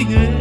yeah.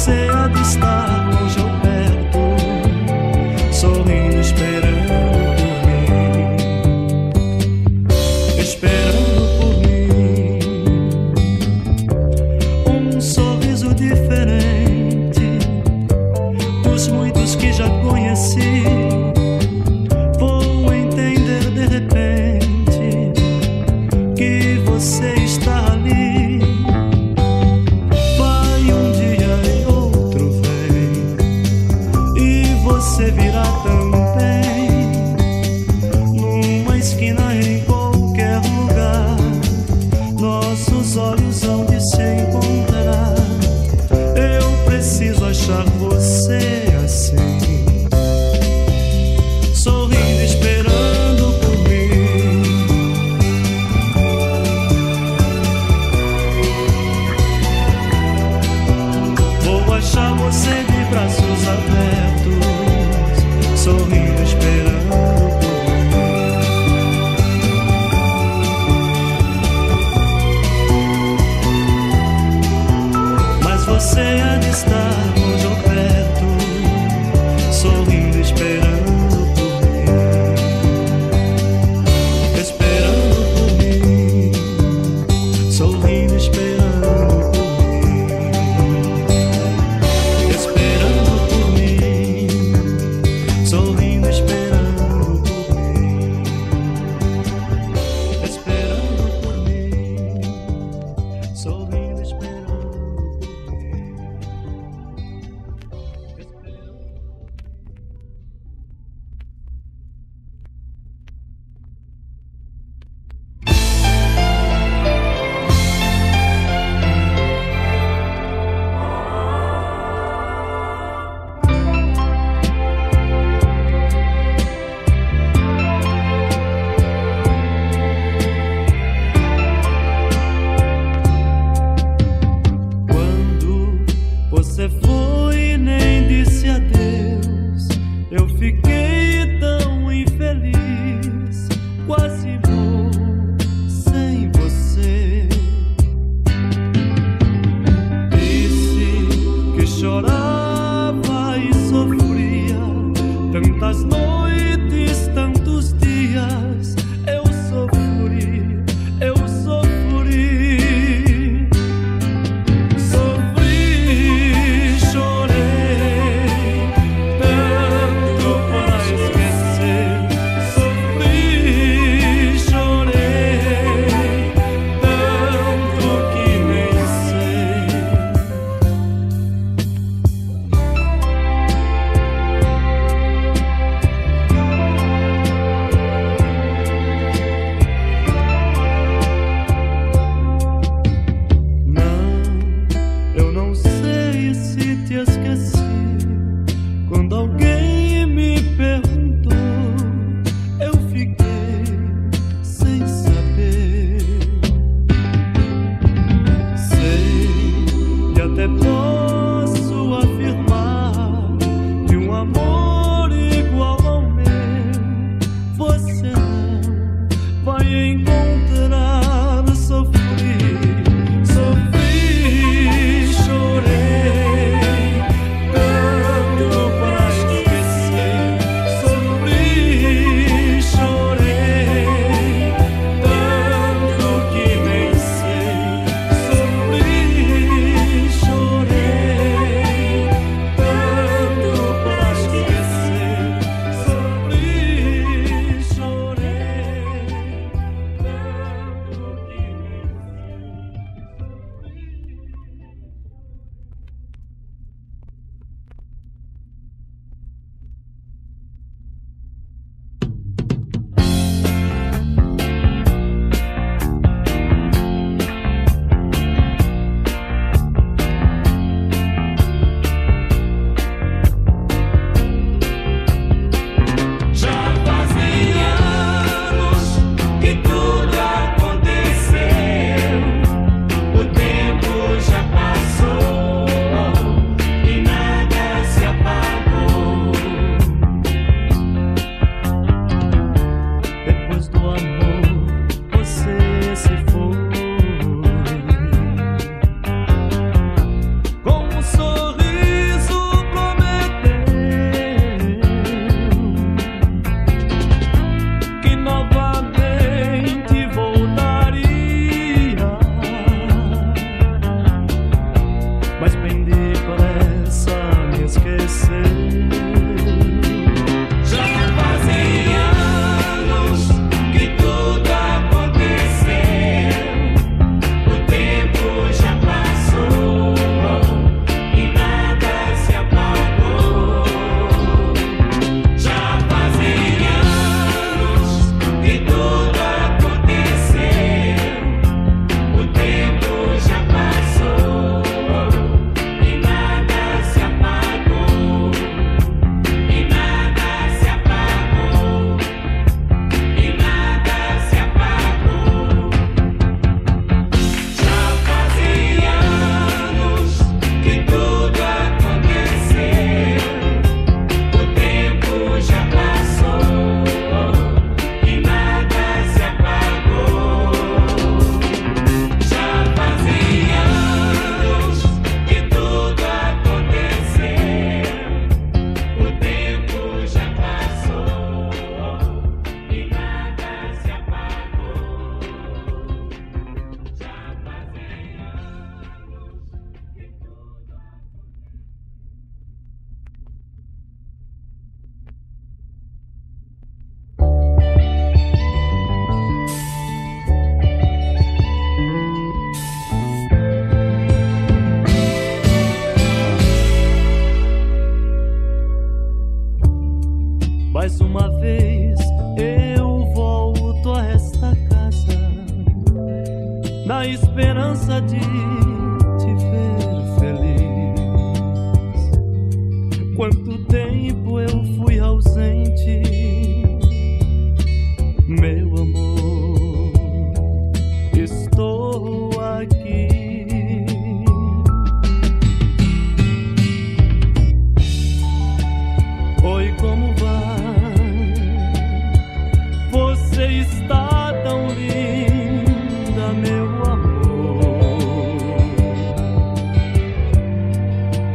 Você estar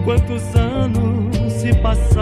O que se passou.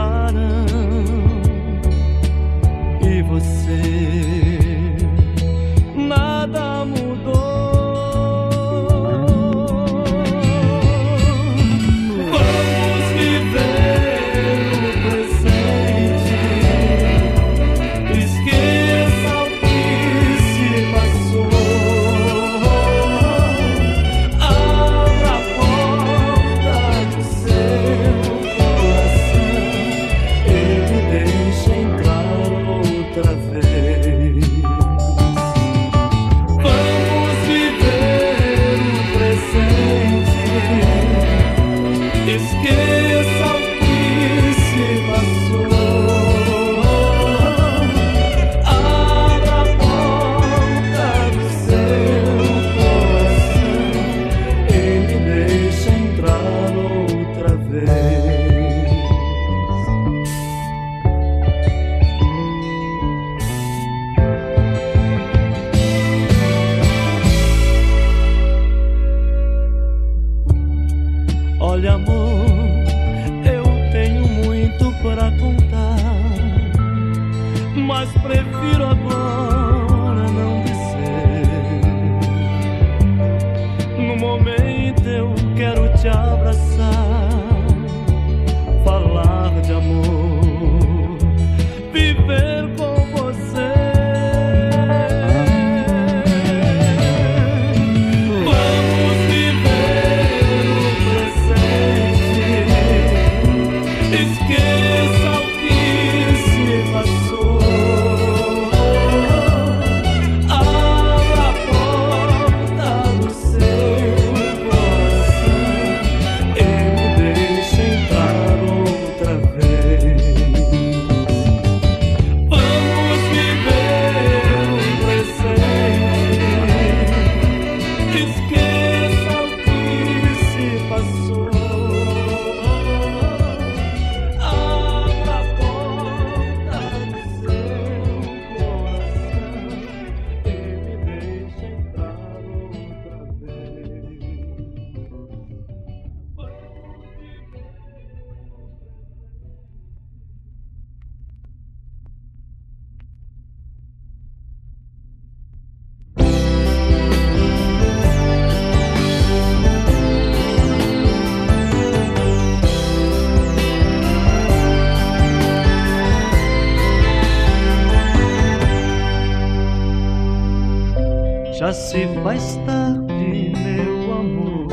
Faz tarde, meu amor.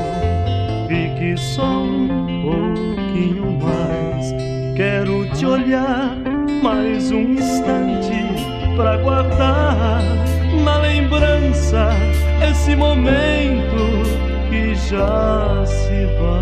Fique só um pouquinho mais. Quero te olhar mais um instante para guardar na lembrança esse momento que já se vai.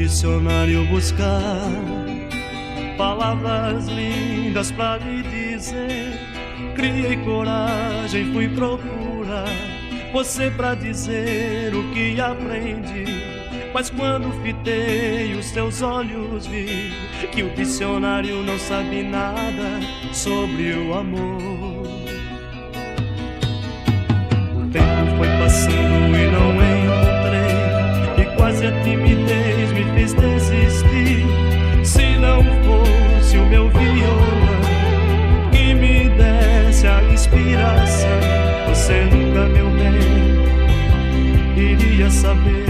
dicionário buscar palavras lindas pra lhe dizer. Criei coragem, fui procurar você pra dizer o que aprendi. Mas quando fitei os teus olhos, vi que o dicionário não sabe nada sobre o amor. O tempo foi passando e não encontrei, e quase a timidez me fez desistir. Se não fosse o meu violão que me desse a inspiração, você nunca, meu bem, iria saber.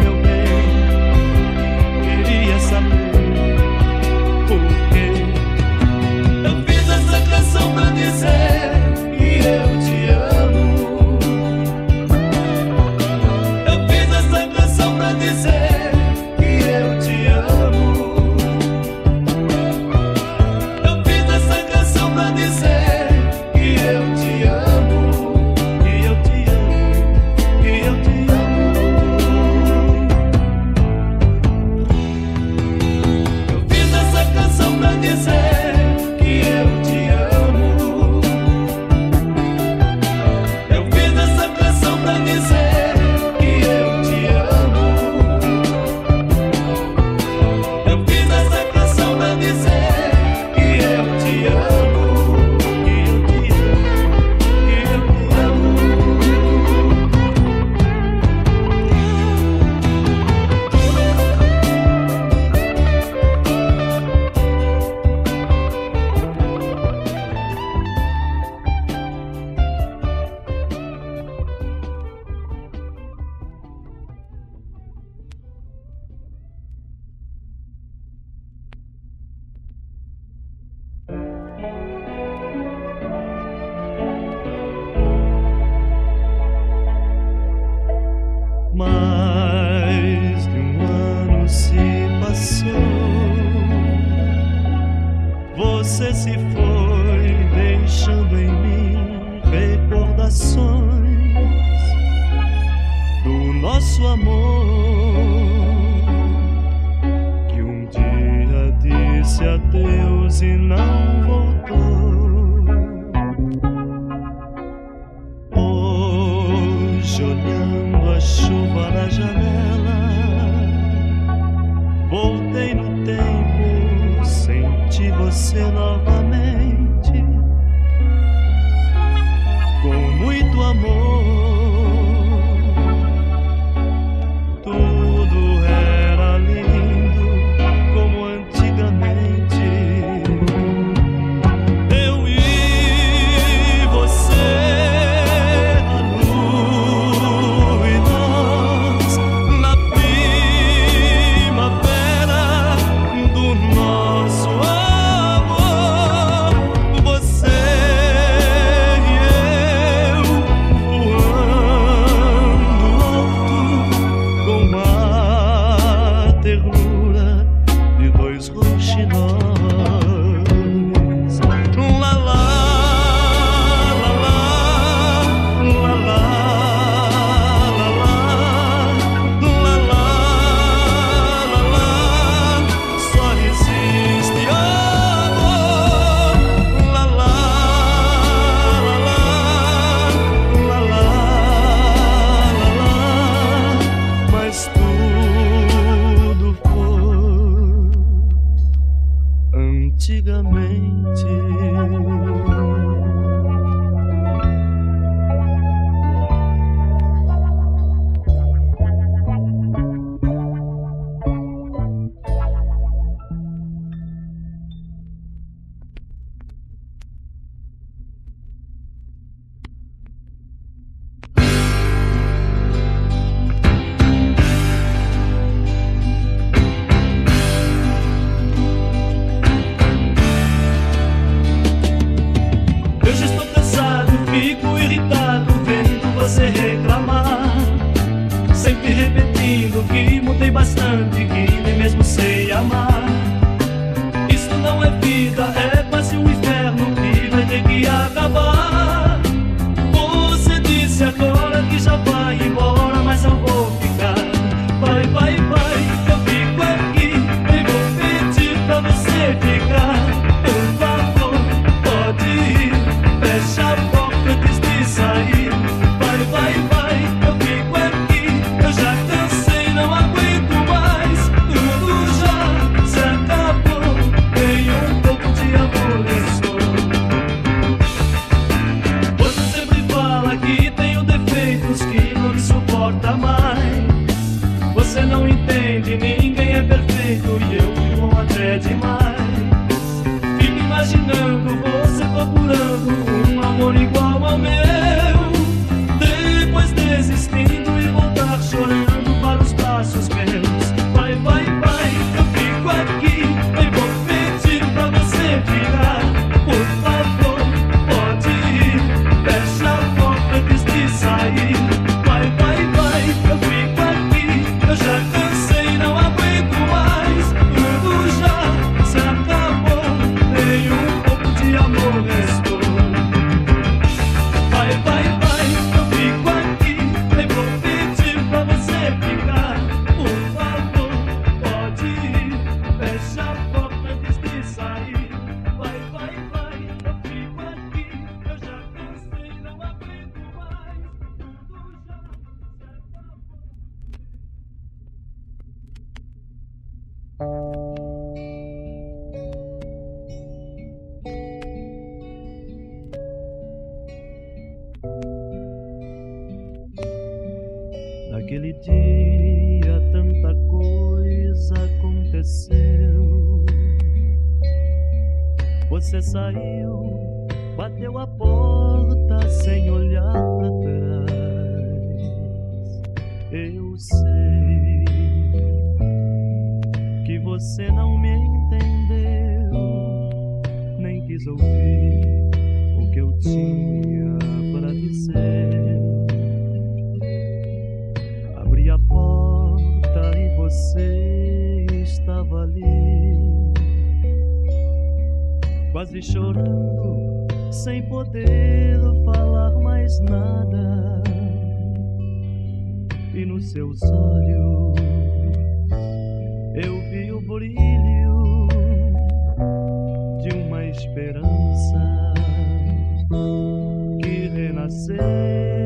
Oh. Fico irritado vendo você reclamar, sempre repetindo que mudei bastante. Que você saiu, bateu a porta sem olhar para trás. Eu sei que você não me entendeu, nem quis ouvir o que eu tinha para dizer. Abri a porta e você quase chorando, sem poder falar mais nada. E nos seus olhos eu vi o brilho de uma esperança que renasceu.